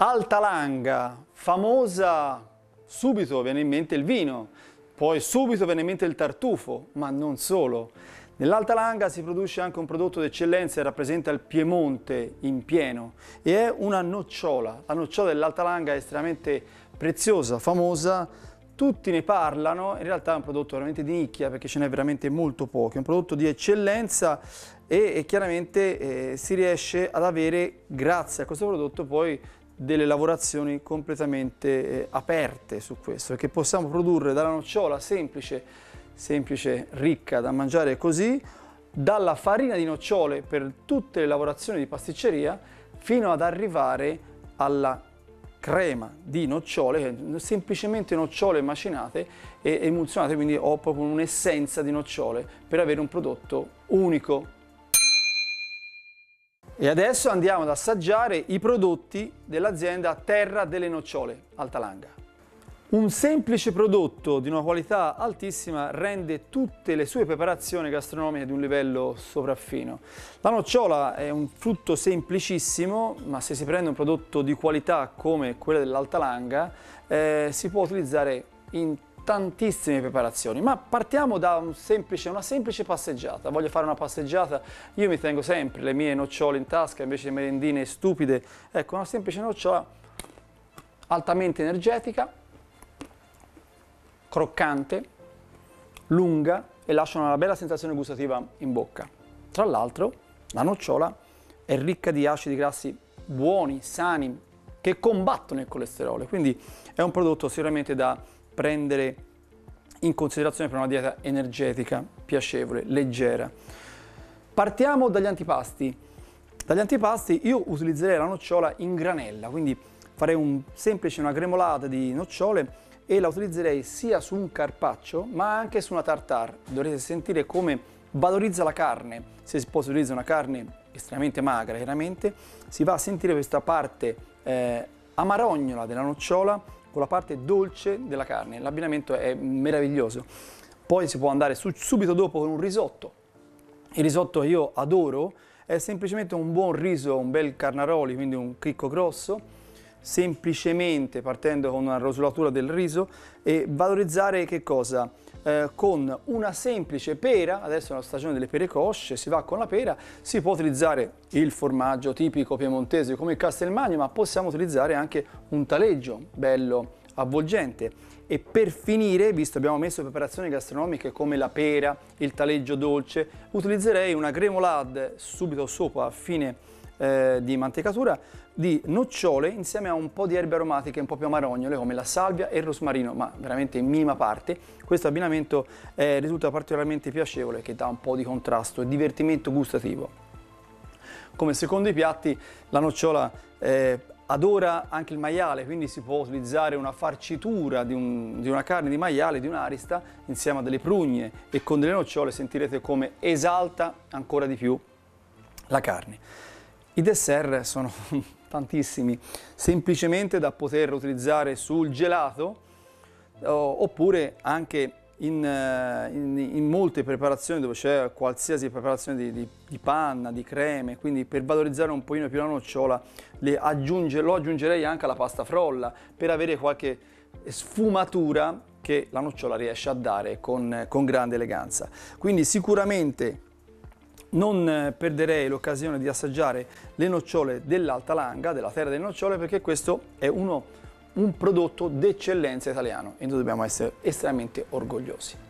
Alta Langa, famosa, subito viene in mente il vino, poi subito viene in mente il tartufo, ma non solo. Nell'Alta Langa si produce anche un prodotto d'eccellenza e rappresenta il Piemonte in pieno e è una nocciola. La nocciola dell'Alta Langa è estremamente preziosa, famosa, tutti ne parlano, in realtà è un prodotto veramente di nicchia perché ce n'è veramente molto poco, è un prodotto di eccellenza e, e chiaramente eh, si riesce ad avere, grazie a questo prodotto, poi delle lavorazioni completamente eh, aperte su questo, perché possiamo produrre dalla nocciola semplice, semplice, ricca da mangiare così, dalla farina di nocciole per tutte le lavorazioni di pasticceria, fino ad arrivare alla crema di nocciole, semplicemente nocciole macinate e emulsionate, quindi ho proprio un'essenza di nocciole per avere un prodotto unico. E adesso andiamo ad assaggiare i prodotti dell'azienda Terra delle Nocciole, Altalanga. Un semplice prodotto di una qualità altissima rende tutte le sue preparazioni gastronomiche di un livello sopraffino. La nocciola è un frutto semplicissimo, ma se si prende un prodotto di qualità come quello dell'Altalanga, eh, si può utilizzare in tantissime preparazioni, ma partiamo da un semplice, una semplice passeggiata. Voglio fare una passeggiata, io mi tengo sempre le mie nocciole in tasca invece di merendine stupide. Ecco, una semplice nocciola altamente energetica, croccante, lunga e lascia una bella sensazione gustativa in bocca. Tra l'altro la nocciola è ricca di acidi grassi buoni, sani, che combattono il colesterolo, quindi è un prodotto sicuramente da prendere in considerazione per una dieta energetica, piacevole, leggera. Partiamo dagli antipasti. Dagli antipasti io utilizzerei la nocciola in granella, quindi farei un semplice una gremolata di nocciole e la utilizzerei sia su un carpaccio ma anche su una tartare. Dovrete sentire come valorizza la carne. Se si può utilizzare una carne estremamente magra, chiaramente, si va a sentire questa parte eh, amarognola della nocciola con la parte dolce della carne. L'abbinamento è meraviglioso. Poi si può andare su, subito dopo con un risotto. Il risotto io adoro è semplicemente un buon riso, un bel carnaroli, quindi un cricco grosso, semplicemente partendo con una rosolatura del riso e valorizzare che cosa? Eh, con una semplice pera, adesso è la stagione delle pere cosce, si va con la pera, si può utilizzare il formaggio tipico piemontese come il castelmagno, ma possiamo utilizzare anche un taleggio bello avvolgente. E per finire, visto che abbiamo messo preparazioni gastronomiche come la pera, il taleggio dolce, utilizzerei una gremolade subito sopra a fine eh, di mantecatura di nocciole insieme a un po' di erbe aromatiche un po' più amarognole come la salvia e il rosmarino, ma veramente in minima parte. Questo abbinamento eh, risulta particolarmente piacevole che dà un po' di contrasto e divertimento gustativo. Come secondo i piatti la nocciola eh, adora anche il maiale, quindi si può utilizzare una farcitura di, un, di, una carne di maiale, di un'arista, insieme a delle prugne e con delle nocciole sentirete come esalta ancora di più la carne. I dessert sono tantissimi, semplicemente da poter utilizzare sul gelato oppure anche in, eh, in, in, molte preparazioni dove c'è qualsiasi preparazione di, di, di, panna, di creme, quindi per valorizzare un pochino più la nocciola aggiunge, lo aggiungerei anche alla pasta frolla per avere qualche sfumatura che la nocciola riesce a dare con, con grande eleganza. Quindi sicuramente non eh, perderei l'occasione di assaggiare le nocciole dell'Alta Langa, della terra delle nocciole, perché questo è uno, un prodotto d'eccellenza italiano e noi dobbiamo essere estremamente orgogliosi.